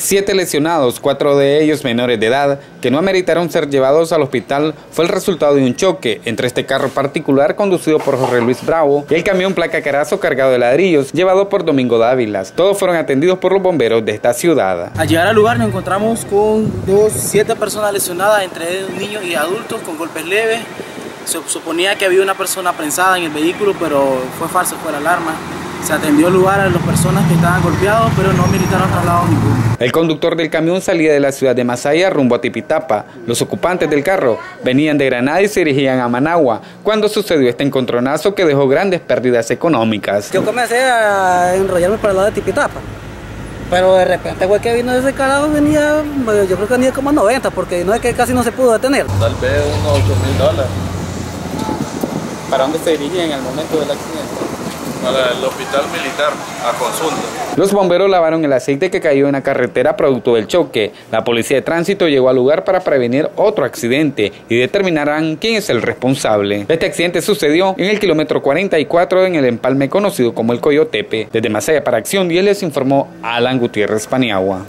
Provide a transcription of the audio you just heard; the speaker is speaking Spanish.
Siete lesionados, cuatro de ellos menores de edad, que no ameritaron ser llevados al hospital, fue el resultado de un choque entre este carro particular conducido por Jorge Luis Bravo y el camión placa carazo cargado de ladrillos, llevado por Domingo Dávilas. Todos fueron atendidos por los bomberos de esta ciudad. Al llegar al lugar nos encontramos con dos, siete personas lesionadas, entre niños y adultos, con golpes leves. Se suponía que había una persona prensada en el vehículo, pero fue falso, fue la alarma. Se atendió el lugar a las personas que estaban golpeados, pero no militaron traslado ninguno. El conductor del camión salía de la ciudad de Masaya rumbo a Tipitapa. Los ocupantes del carro venían de Granada y se dirigían a Managua cuando sucedió este encontronazo que dejó grandes pérdidas económicas. Yo comencé a enrollarme para el lado de Tipitapa. Pero de repente, güey, que vino de ese carajo venía, yo creo que venía como a 90, porque no es que casi no se pudo detener. Tal vez unos 8 mil dólares. ¿Para dónde se dirigían en el momento del accidente? Para el hospital militar a consulta. Los bomberos lavaron el aceite que cayó en la carretera producto del choque. La policía de tránsito llegó al lugar para prevenir otro accidente y determinarán quién es el responsable. Este accidente sucedió en el kilómetro 44 en el empalme conocido como el Coyotepe. Desde Masaya para Acción 10 les informó Alan Gutiérrez Paniagua.